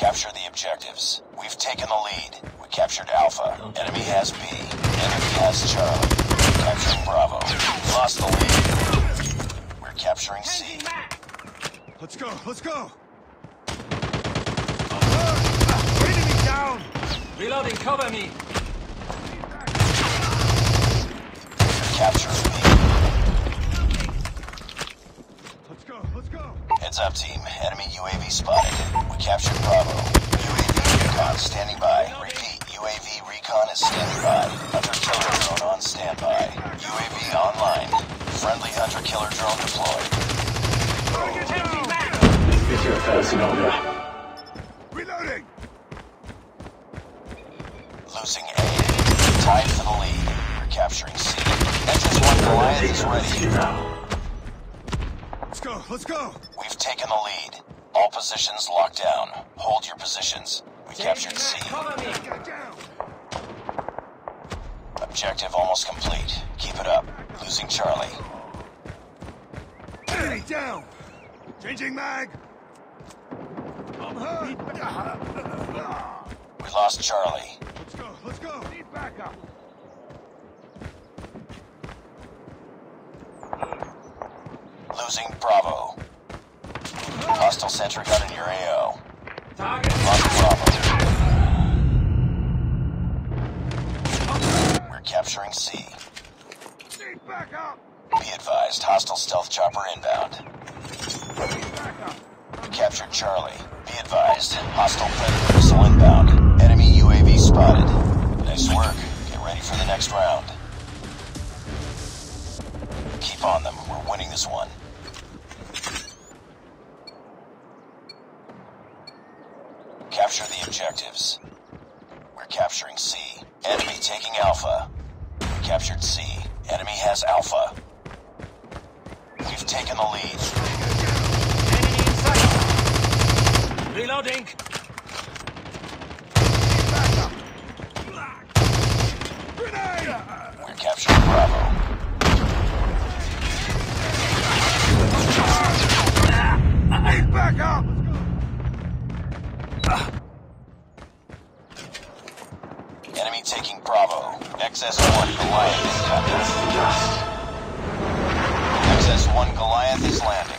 Capture the objectives. We've taken the lead. We captured Alpha. Enemy has B. Enemy has Charlie. we Capturing Bravo. Lost the lead. We're capturing C. Let's go, let's go! Enemy down! Reloading, cover me! Capturing B. Let's go, let's go! Heads up, team. Enemy UAV spotted. Captured Bravo. UAV recon standing by. Repeat, UAV recon is standing by. Hunter killer drone on standby. UAV online. Friendly hunter killer drone deployed. Reloading! Losing A. Tied for the lead. We're capturing C. XS-1 Goliath is ready. Let's go, let's go! We've taken the lead. All positions locked down. Hold your positions. We captured C. Cover me! Get down! Objective almost complete. Keep it up. Losing Charlie. Enemy down! Changing mag! We lost Charlie. Let's go, let's go! Need backup! Losing Bravo. Hostile sentry gun in your AO. Target! Bravo. We're capturing C. Need backup! Be advised, hostile stealth chopper inbound. We captured Charlie. Be advised, hostile predator missile inbound. Enemy UAV spotted. Nice work. Get ready for the next round. Keep on them. We're winning this one. Capture the objectives. We're capturing C. Enemy taking Alpha. We captured C. Enemy has Alpha. We've taken the lead. Enemy in sight! Reloading! Taking Bravo. XS-1 Goliath is coming. XS-1 Goliath is landing.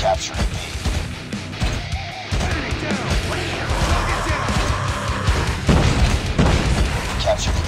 Capturing B. Capturing